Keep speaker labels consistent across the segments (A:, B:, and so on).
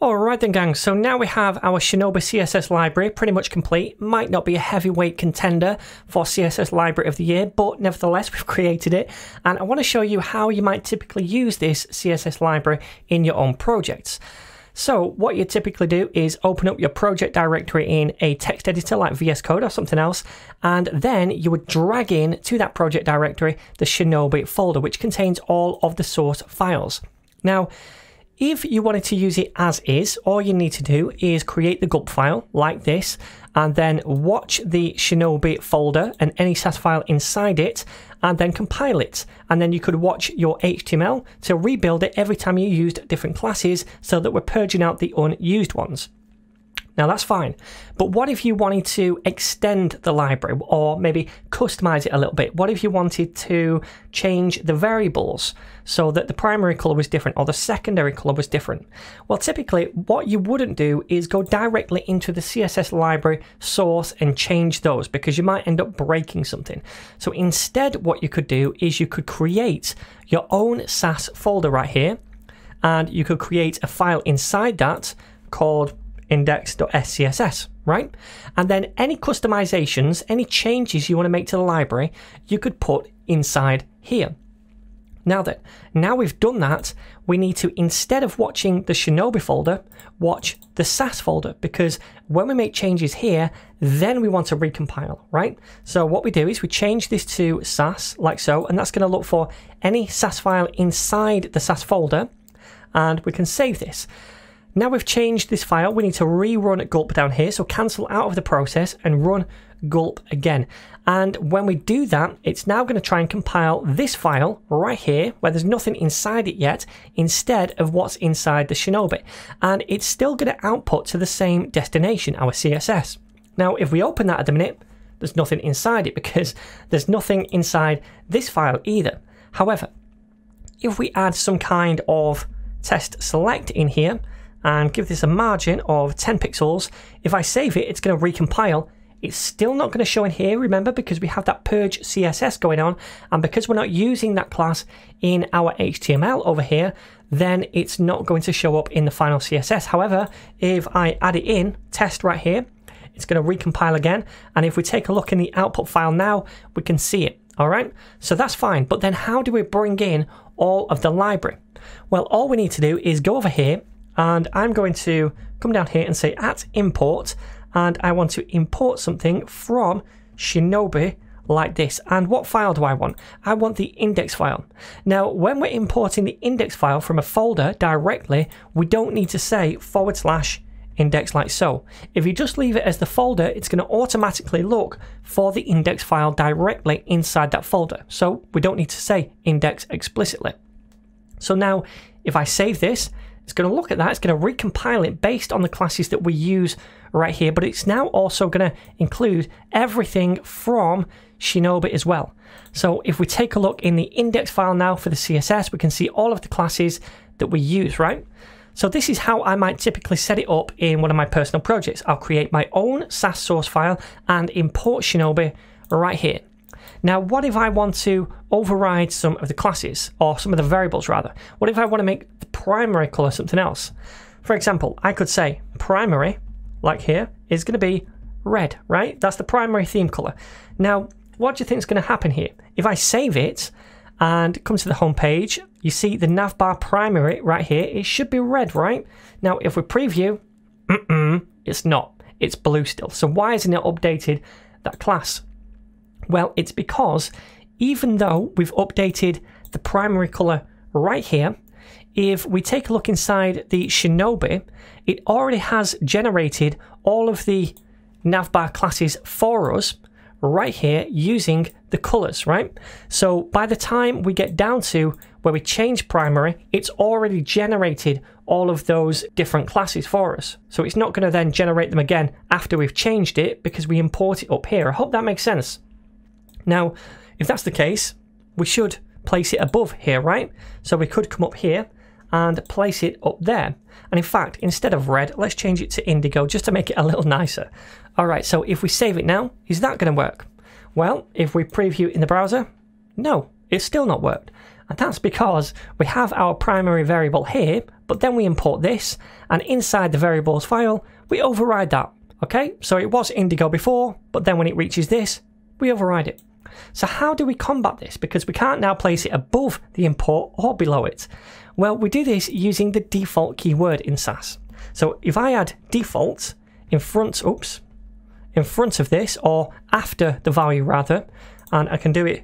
A: Alright then gang, so now we have our Shinobi CSS library pretty much complete. Might not be a heavyweight contender for CSS library of the year, but nevertheless we've created it. And I want to show you how you might typically use this CSS library in your own projects. So what you typically do is open up your project directory in a text editor like VS Code or something else, and then you would drag in to that project directory the Shinobi folder, which contains all of the source files. Now, if you wanted to use it as is, all you need to do is create the gulp file like this and then watch the Shinobi folder and any Sass file inside it and then compile it. And then you could watch your HTML to rebuild it every time you used different classes so that we're purging out the unused ones. Now that's fine, but what if you wanted to extend the library or maybe customize it a little bit? What if you wanted to change the variables so that the primary color was different or the secondary color was different? Well, typically what you wouldn't do is go directly into the CSS library source and change those because you might end up breaking something. So instead what you could do is you could create your own Sass folder right here and you could create a file inside that called index.scss, right? And then any customizations, any changes you want to make to the library, you could put inside here. Now that now we've done that, we need to instead of watching the Shinobi folder, watch the Sass folder because when we make changes here, then we want to recompile, right? So what we do is we change this to Sass like so, and that's going to look for any Sass file inside the Sass folder, and we can save this. Now we've changed this file, we need to rerun gulp down here. So cancel out of the process and run gulp again. And when we do that, it's now going to try and compile this file right here, where there's nothing inside it yet, instead of what's inside the Shinobi. And it's still going to output to the same destination, our CSS. Now, if we open that at the minute, there's nothing inside it because there's nothing inside this file either. However, if we add some kind of test select in here, and give this a margin of 10 pixels. If I save it, it's going to recompile. It's still not going to show in here, remember, because we have that purge CSS going on. And because we're not using that class in our HTML over here, then it's not going to show up in the final CSS. However, if I add it in, test right here, it's going to recompile again. And if we take a look in the output file now, we can see it. All right, so that's fine. But then how do we bring in all of the library? Well, all we need to do is go over here and I'm going to come down here and say at import and I want to import something from Shinobi like this. And what file do I want? I want the index file. Now, when we're importing the index file from a folder directly, we don't need to say forward slash index like so. If you just leave it as the folder, it's going to automatically look for the index file directly inside that folder. So we don't need to say index explicitly. So now, if I save this, it's going to look at that, it's going to recompile it based on the classes that we use right here, but it's now also going to include everything from Shinobi as well. So if we take a look in the index file now for the CSS, we can see all of the classes that we use, right? So this is how I might typically set it up in one of my personal projects. I'll create my own Sass source file and import Shinobi right here. Now, what if I want to override some of the classes, or some of the variables rather? What if I want to make primary color something else? For example, I could say primary, like here, is going to be red, right? That's the primary theme color. Now, what do you think is going to happen here? If I save it and come to the home page, you see the navbar primary right here. It should be red, right? Now, if we preview, mm -mm, it's not. It's blue still. So why isn't it updated that class? Well, it's because even though we've updated the primary color right here, if we take a look inside the Shinobi, it already has generated all of the navbar classes for us right here using the colors, right? So by the time we get down to where we change primary, it's already generated all of those different classes for us. So it's not going to then generate them again after we've changed it because we import it up here. I hope that makes sense. Now, if that's the case, we should place it above here, right? So we could come up here and place it up there. And in fact, instead of red, let's change it to indigo just to make it a little nicer. All right, so if we save it now, is that going to work? Well, if we preview in the browser, no, it's still not worked. And that's because we have our primary variable here, but then we import this, and inside the variables file, we override that. Okay, so it was indigo before, but then when it reaches this, we override it. So how do we combat this? Because we can't now place it above the import or below it. Well, we do this using the default keyword in Sass. So if I add default in front, oops, in front of this or after the value rather, and I can do it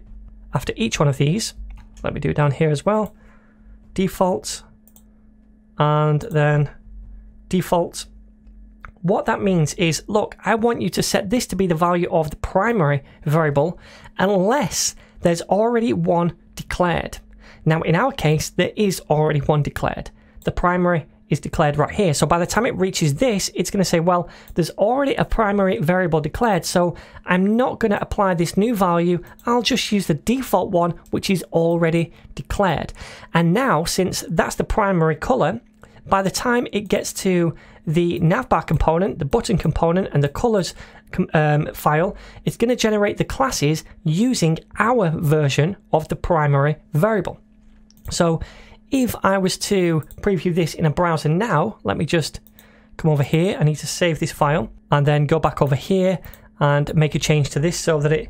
A: after each one of these. Let me do it down here as well. Default and then default. What that means is, look, I want you to set this to be the value of the primary variable unless there's already one declared. Now, in our case, there is already one declared. The primary is declared right here. So by the time it reaches this, it's going to say, well, there's already a primary variable declared, so I'm not going to apply this new value. I'll just use the default one, which is already declared. And now, since that's the primary color, by the time it gets to the navbar component, the button component, and the colors um, file, it's going to generate the classes using our version of the primary variable. So if I was to preview this in a browser now, let me just come over here. I need to save this file and then go back over here and make a change to this so that it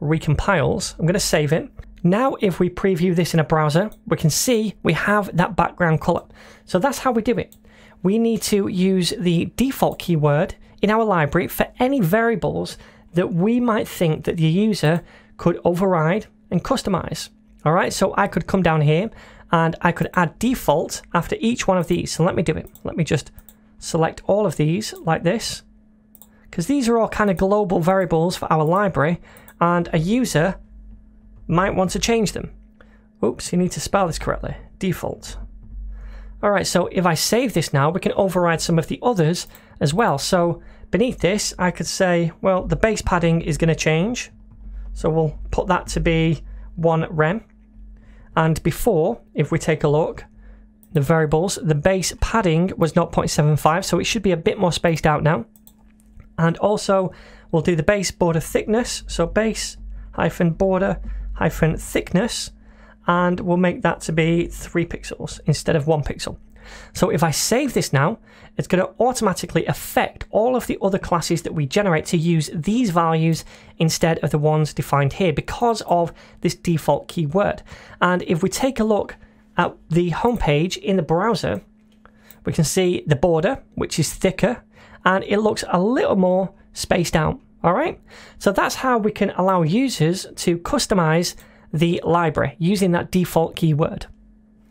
A: recompiles. I'm going to save it. Now, if we preview this in a browser, we can see we have that background color. So that's how we do it. We need to use the default keyword in our library for any variables that we might think that the user could override and customize. All right, so I could come down here and I could add default after each one of these. So let me do it. Let me just select all of these like this because these are all kind of global variables for our library and a user might want to change them. Oops, you need to spell this correctly. Default. Alright, so if I save this now, we can override some of the others as well. So beneath this, I could say, well, the base padding is going to change. So we'll put that to be 1 rem. And before, if we take a look, the variables, the base padding was 0.75, so it should be a bit more spaced out now. And also, we'll do the base border thickness, so base hyphen border hyphen thickness, and we'll make that to be 3 pixels instead of 1 pixel. So if I save this now, it's going to automatically affect all of the other classes that we generate to use these values instead of the ones defined here because of this default keyword. And if we take a look at the homepage in the browser, we can see the border, which is thicker, and it looks a little more spaced out. All right, so that's how we can allow users to customize the library using that default keyword.